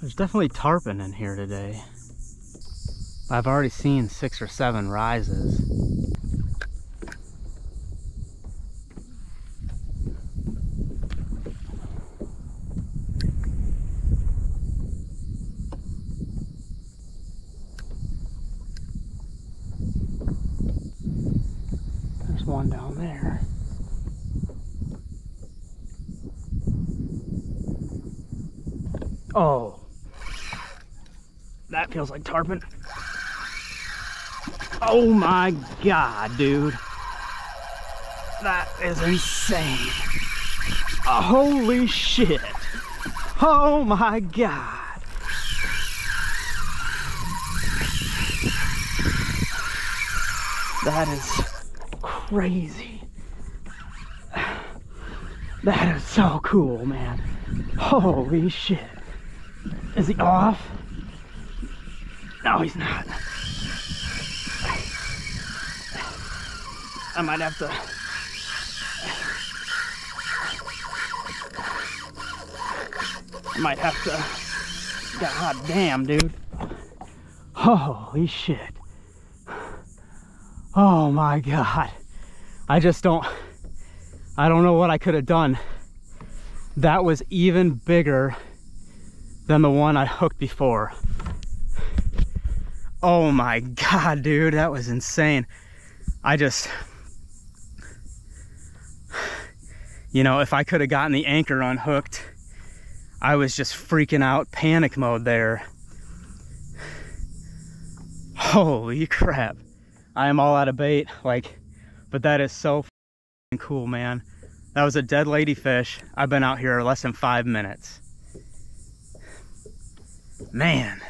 There's definitely tarpon in here today. I've already seen six or seven rises. There's one down there. Oh. That feels like tarpon. Oh my god, dude. That is insane. Oh, holy shit. Oh my god. That is crazy. That is so cool, man. Holy shit. Is he off? No, he's not. I might have to. I might have to. God damn, dude. Holy shit. Oh my god. I just don't. I don't know what I could have done. That was even bigger than the one I hooked before. Oh my god, dude, that was insane. I just, you know, if I could have gotten the anchor unhooked, I was just freaking out, panic mode there. Holy crap. I am all out of bait, like, but that is so cool, man. That was a dead ladyfish. I've been out here less than five minutes. Man.